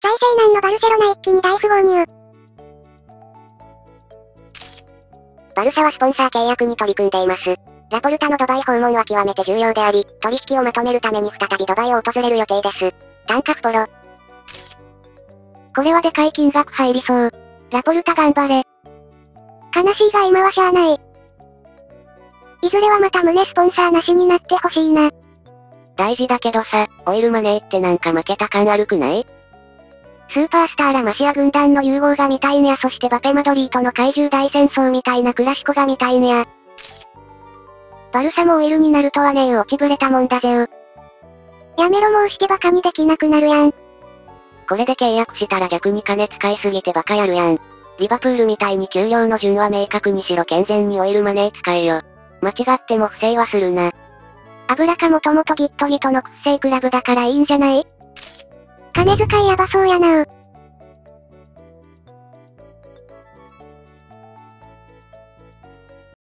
財政難のバルセロナ一気に大富豪入。バルサはスポンサー契約に取り組んでいます。ラポルタのドバイ訪問は極めて重要であり、取引をまとめるために再びドバイを訪れる予定です。単価プロ。これはでかい金額入りそう。ラポルタ頑張れ。悲しいが今はしゃあない。いずれはまた胸スポンサーなしになってほしいな。大事だけどさ、オイルマネーってなんか負けた感悪くない？スーパースターラマシア軍団の融合が見たいんやそしてバペマドリーとの怪獣大戦争みたいなクラシコが見たいんや。バルサもオイルになるとはねえ落ちぶれたもんだぜう。やめろもうしてバカにできなくなるやん。これで契約したら逆に金使いすぎてバカやるやん。リバプールみたいに給料の順は明確にしろ健全にオイルマネー使えよ。間違っても不正はするな。油かもともとギットギトの屈性クラブだからいいんじゃない？金遣いやばそうやなう。